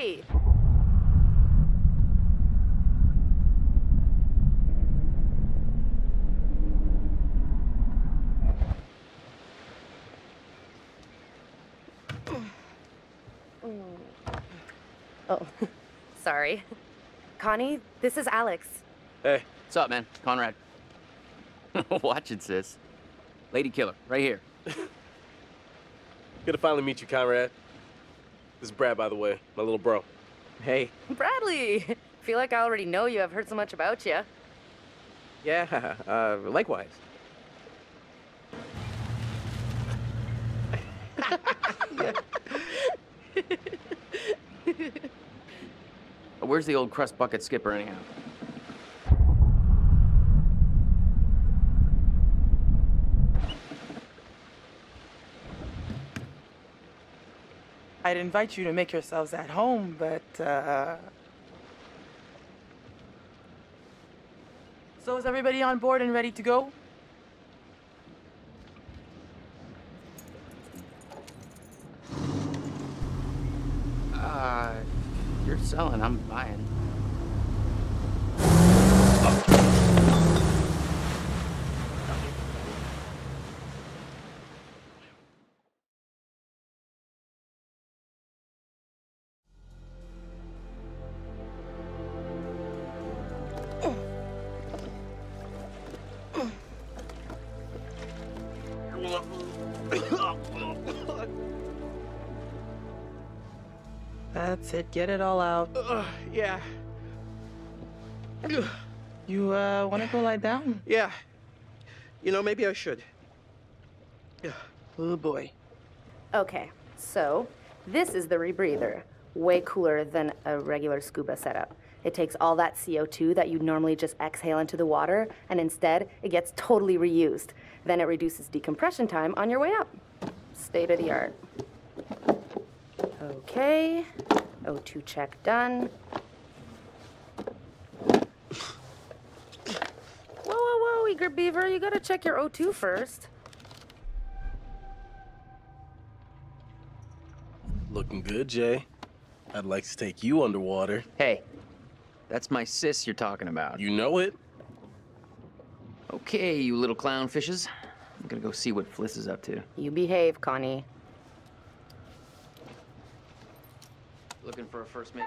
Hey! Oh. oh, sorry. Connie, this is Alex. Hey, What's up, man? Conrad. Watch it, sis. Lady killer, right here. good to finally meet you, Conrad. This is Brad, by the way, my little bro. Hey. Bradley! Feel like I already know you. I've heard so much about you. Yeah, uh, likewise. Where's the old crust bucket skipper, anyhow? I'd invite you to make yourselves at home, but, uh... So is everybody on board and ready to go? Uh, you're selling, I'm buying. That's it, get it all out. Uh, yeah. You, uh, wanna go lie down? Yeah. You know, maybe I should. Oh boy. Okay, so this is the rebreather. Way cooler than a regular scuba setup. It takes all that CO2 that you'd normally just exhale into the water, and instead, it gets totally reused. Then it reduces decompression time on your way up. State of the art. Okay, O2 check done. Whoa, whoa, whoa, Eager Beaver, you gotta check your O2 first. Looking good, Jay. I'd like to take you underwater. Hey, that's my sis you're talking about. You know it. Okay, you little clownfishes. I'm gonna go see what Fliss is up to. You behave, Connie. Looking for a first mate.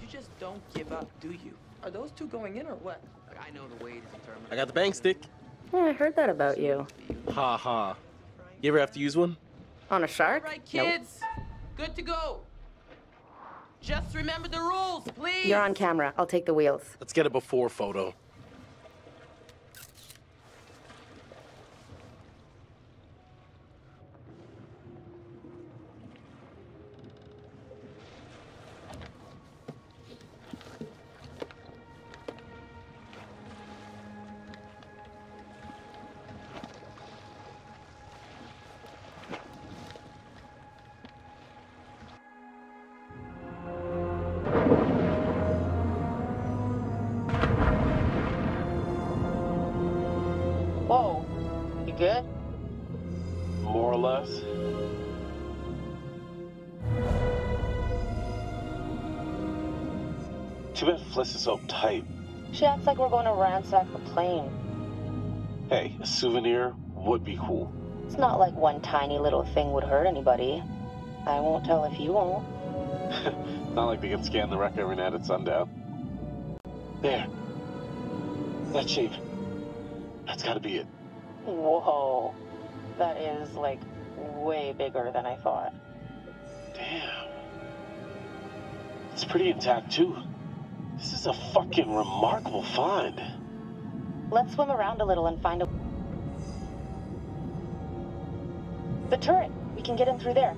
You just don't give up, do you? Are those two going in or what? Look, I know the weight is determined. I got the bang stick. Yeah, I heard that about you. Ha ha. You ever have to use one? On a shark? All right, Nope. kids. Good to go. Just remember the rules, please. You're on camera. I'll take the wheels. Let's get a before photo. Good? More or less. Too bad Fliss is so tight. She acts like we're going to ransack the plane. Hey, a souvenir would be cool. It's not like one tiny little thing would hurt anybody. I won't tell if you won't. Not like they can scan the wreck every night at sundown. There. That shape. That's gotta be it. Whoa. That is, like, way bigger than I thought. Damn. It's pretty intact, too. This is a fucking remarkable find. Let's swim around a little and find a. The turret! We can get in through there.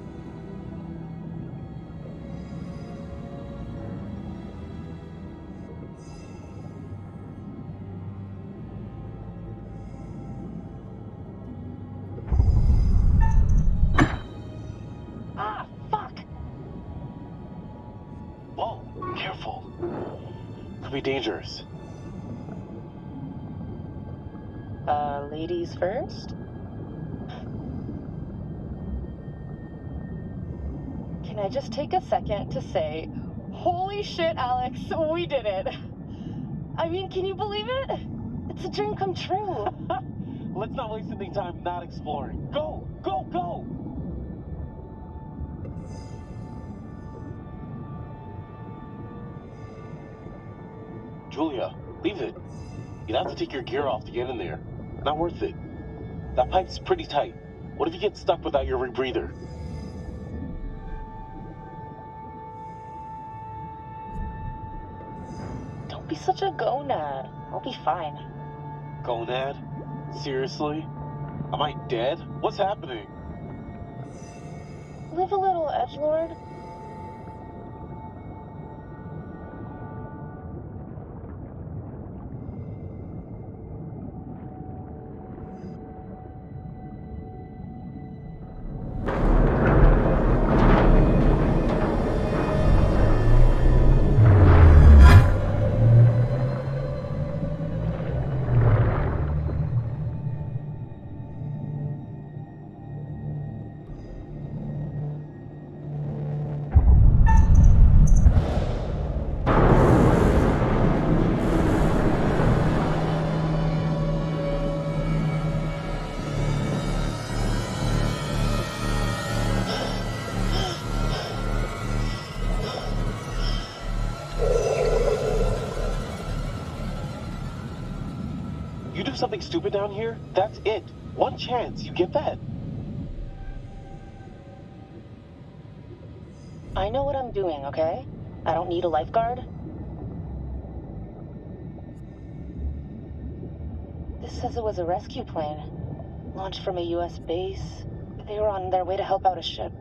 Be dangerous. Uh, ladies first? Can can I just take a second to say, holy shit, Alex, we did it. I mean, can you believe it? It's a dream come true. Let's not waste any time not exploring. Go, go, go! Julia, leave it. You'd have to take your gear off to get in there. Not worth it. That pipe's pretty tight. What if you get stuck without your rebreather? Don't be such a gonad. I'll be fine. Gonad? Seriously? Am I dead? What's happening? Live a little, Edgelord. You something stupid down here, that's it. One chance, you get that. I know what I'm doing, okay? I don't need a lifeguard. This says it was a rescue plane. Launched from a US base. They were on their way to help out a ship.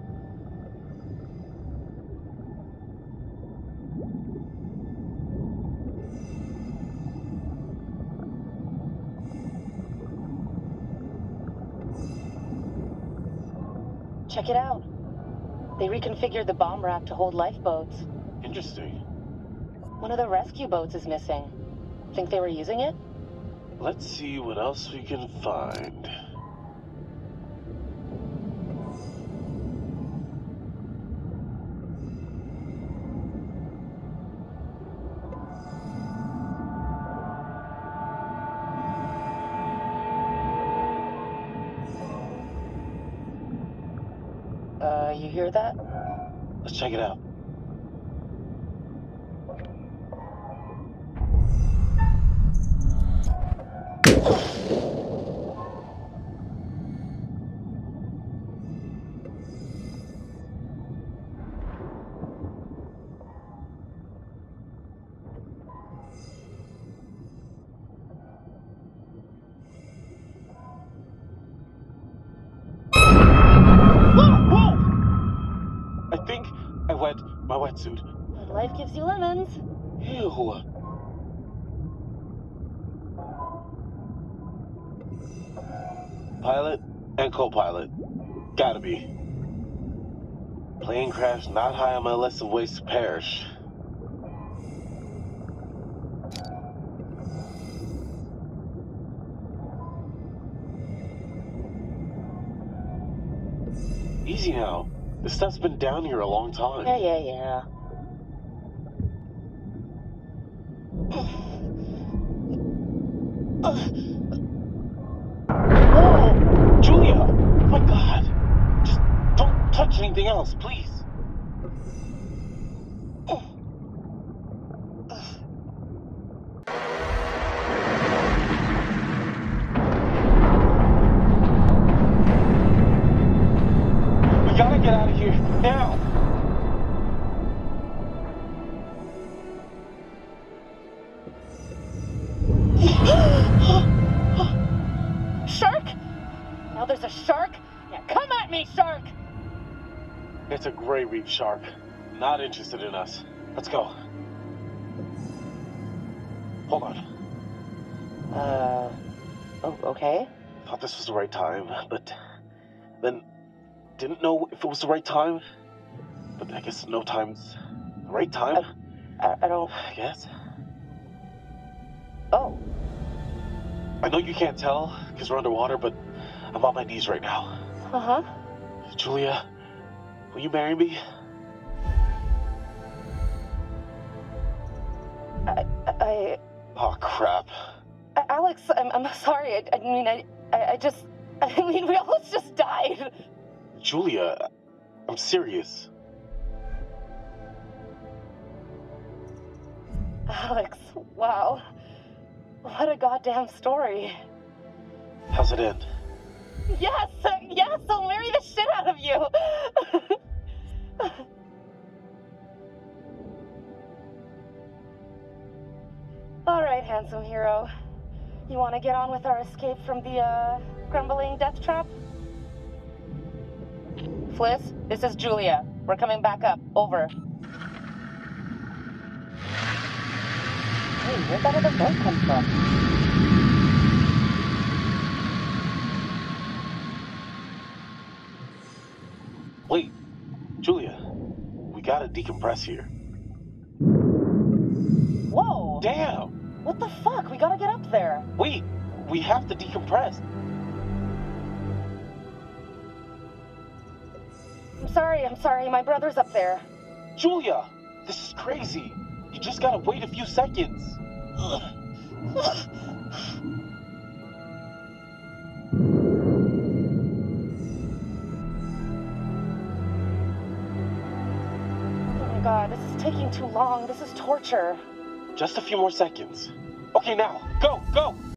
Check it out. They reconfigured the bomb rack to hold lifeboats. Interesting. One of the rescue boats is missing. Think they were using it? Let's see what else we can find. You hear that? Let's check it out. Wetsuit. Life gives you lemons. Ew. Pilot and co-pilot. Gotta be. Plane crash not high on my list of ways to perish. Easy now. This stuff's been down here a long time. Yeah, yeah, yeah. Oh, Julia! Oh my god! Just don't touch anything else, please. Shark? Yeah, come at me, shark! It's a gray reef shark. Not interested in us. Let's go. Hold on. Uh, oh, okay. Thought this was the right time, but then didn't know if it was the right time. But I guess no time's the right time. I, I don't. I guess. Oh, I know you can't tell because we're underwater, but I'm on my knees right now. Uh huh. Julia, will you marry me? I. I oh, crap. Alex, I'm, I'm sorry. I, I mean, I, I just. I mean, we almost just died. Julia, I'm serious. Alex, wow. What a goddamn story. How's it end? Yes, yes, I'll marry the shit out of you. All right, handsome hero. You want to get on with our escape from the, uh, crumbling death trap? Fliss, this is Julia. We're coming back up. Over. Hey, where'd that other voice come from? Wait, Julia, we gotta decompress here. Whoa! Damn! What the fuck? We gotta get up there. Wait, we have to decompress. I'm sorry, I'm sorry. My brother's up there. Julia, this is crazy. You just gotta wait a few seconds. Taking too long. This is torture. Just a few more seconds. Okay, now, go, go!